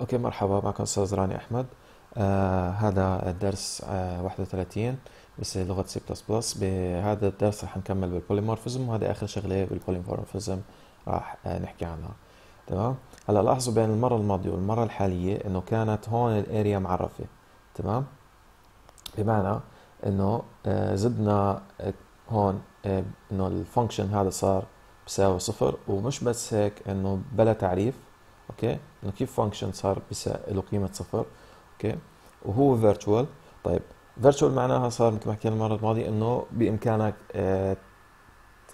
Okay مرحبا معكم أستاذ راني أحمد. آه هذا الدرس آه 31 بس لغة C plus plus بهذا الدرس رح نكمل بال polymorphism وهذا آخر شغلة بال polymorphism راح آه نحكي عنها. تمام؟ هلا لاحظوا بين المرة الماضية والمرة الحالية إنه كانت هون ال area معرفة. تمام؟ بمعنى إنه آه زدنا هون آه إنه ال function هذا صار بيساوي صفر ومش بس هيك إنه بلا تعريف okay؟ إنه كيف function صار له قيمة صفر؟ okay؟ وهو virtual طيب virtual معناها صار مثل ما حكينا المرة الماضية إنه بإمكانك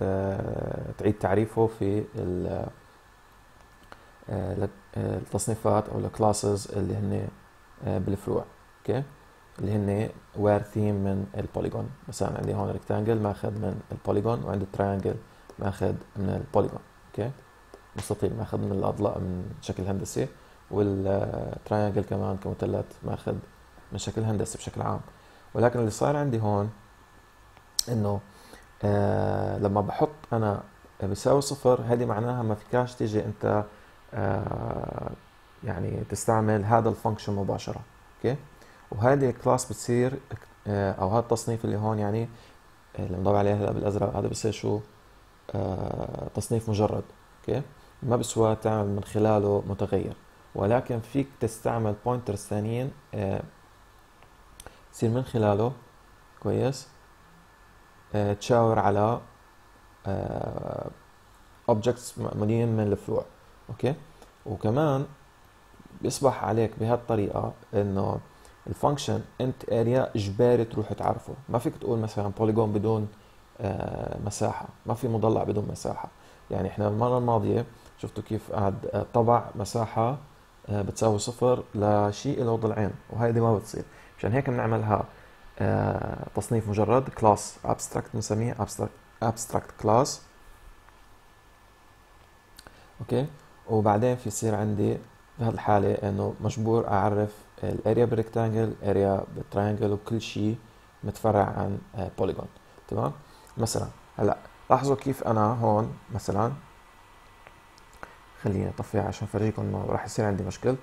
آه، تعيد تعريفه في آه، آه، التصنيفات أو ال classes اللي هن بالفروع. okay؟ اللي هن وارثين من ال polygon مثلا عندي هون rectangle ماخذ من ال polygon وعندي triangle ماخذ من ال polygon okay؟ مستطيل ماخذ من الأضلاع من شكل هندسي وال triangle كمان كمثلث ماخذ من شكل هندسي بشكل عام. ولكن اللي صار عندي هون إنه آه لما بحط أنا بيساوي صفر هذه معناها ما فيكاش تيجي أنت آه يعني تستعمل هذا الفانكشن مباشرة. أوكي؟ وهذه الكلاس بتصير آه أو هذا التصنيف اللي هون يعني اللي مضوي عليه هلا بالأزرق هذا بصير شو؟ آه تصنيف مجرد. أوكي؟ ما بسوى تعمل من خلاله متغير. ولكن فيك تستعمل pointers ثانيين آه، تصير من خلاله كويس؟ آه، تشاور على objects آه، معمولين من الفروع أوكي؟ وكمان بيصبح عليك بهالطريقة إنه ال function أنت area إجباري تروح تعرفه. ما فيك تقول مثلا polygon بدون مساحة. ما في مضلع بدون مساحة. يعني إحنا المرة الماضية شفتوا كيف قاعد طبع مساحة آه، بتساوي صفر لشيء له ضلعين وهيدي ما بتصير. مشان هيك بنعملها آه، تصنيف مجرد class abstract بنسميه abstract class أوكي؟ وبعدين في يصير عندي بهذه الحالة إنه مجبور أعرف ال area بال rectangle area بال triangle وكل شيء متفرع عن polygon آه، تمام؟ مثلا هلأ لاحظوا كيف أنا هون مثلا خليني أطفيها عشان افرجيكم إنه راح يصير عندي مشكل.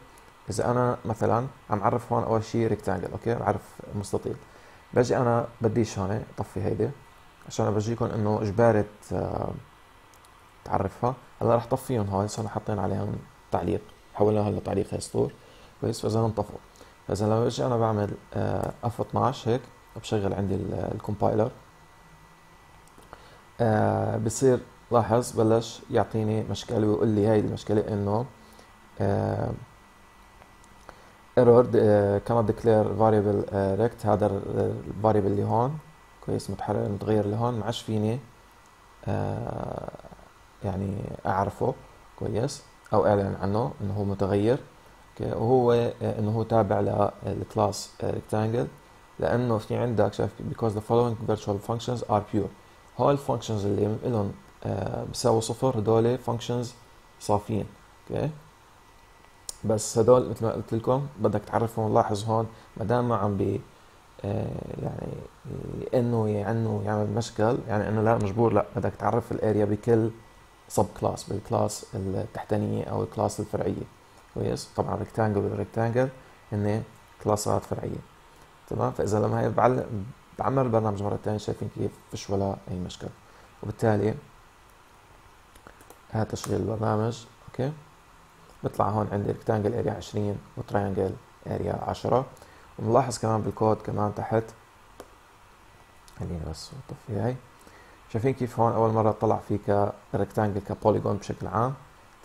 إذا أنا مثلا عم أعرف هون أول شيء rectangle أوكي؟ بعرف مستطيل. باجي أنا بديش هون أطفي هيدي عشان افرجيكم إنه اجباري تعرفها. هلأ راح طفيهم هون صرنا حاطين عليهم تعليق. حولناها لتعليق هي سطور كويس؟ فإذا انطفوا فاذا لما باجي أنا بعمل F 12 هيك بشغل عندي ال compiler آه بصير لاحظ بلش يعطيني مشكلة ويقول لي هاي المشكلة إنه ايرور كانت ديكلير فاريبل ريكت هذا ال variable اللي هون كويس متحرر متغير اللي هون ما عادش فيني آه يعني أعرفه كويس أو أعلن عنه إنه هو متغير. وهو آه إنه هو تابع لل class rectangle لأنه في عندك شايف because the following virtual functions are pure. هول ال functions اللي لهم آه، بيساوي صفر. هدول functions صافيين أوكي بس هدول مثل ما قلت لكم بدك تعرفهم. لاحظ هون ما دام ما عم بي آه، يعني انه يعنوا يعمل مشكل يعني إنه لا مجبور لا بدك تعرف ال area بكل sub class بال class التحتانية أو ال class الفرعية. كويس؟ طبعا rectangle وال rectangle هن كلاسات فرعية. تمام؟ فإذا لما هي بعمر البرنامج مره ثانية شايفين كيف فيش ولا أي مشكل. وبالتالي هذا تشغيل البرنامج أوكي؟ بيطلع هون عندي rectangle area 20 و triangle area 10 وملاحظ كمان بالكود كمان تحت. خليني بس اطفي هاي. شايفين كيف هون أول مرة طلع فيه ك rectangle ك polygon بشكل عام.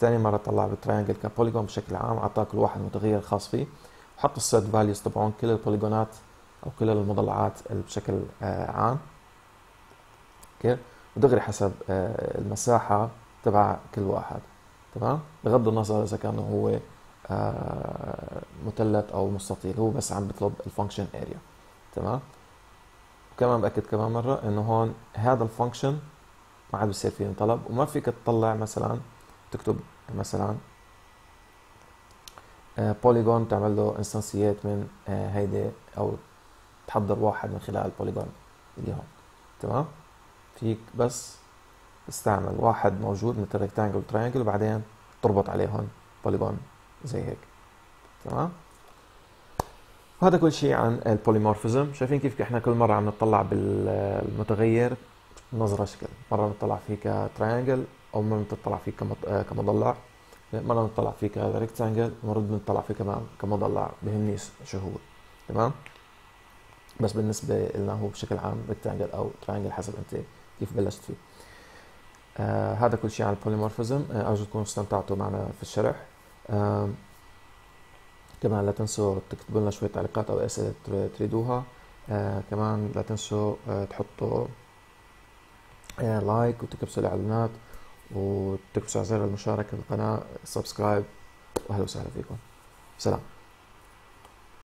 ثاني مرة طلع بال triangle ك polygon بشكل عام. اعطاك كل واحد متغير خاص فيه. وحط ال set values تبعون كل البوليجونات أو كل المضلعات بشكل آه، عام. أوكي؟ ودغري حسب آه، المساحة تبع كل واحد تمام؟ بغض النظر إذا كان هو آه، مثلث أو مستطيل هو بس عم بيطلب ال function area تمام؟ وكمان بأكد كمان مرة إنه هون هذا ال function ما عاد بصير فيه طلب وما فيك تطلع مثلا تكتب مثلا polygon آه، تعمل له instantiate من آه، هيدي أو تحضر واحد من خلال ال polygon اللي هون تمام؟ فيك بس استعمل واحد موجود مثل rectangle و triangle وبعدين تربط عليهم polygon زي هيك. تمام؟ وهذا كل شيء عن ال polymorphism. شايفين كيف إحنا كل مرة عم نطلع بالمتغير؟ نظرة شكل. مرة نطلع فيه ك triangle أو مرة نطلع فيه كمضلع. مرة نطلع فيه ك rectangle مرة نطلع فيه كمان كمضلع. بهمني شو هو تمام؟ بس بالنسبة لنا هو بشكل عام rectangle أو triangle حسب أنت كيف بلشت فيه. آه هذا كل شيء عن ال polymorphism آه أرجو تكونوا استمتعتوا معنا في الشرح. آه كمان لا تنسوا تكتبوا لنا شوية تعليقات أو أسئلة تريدوها. آه كمان لا تنسوا آه تحطوا آه like وتكبسوا الإعلانات وتكبسوا على زر المشاركة في القناة. subscribe وأهلا وسهلا فيكم. سلام.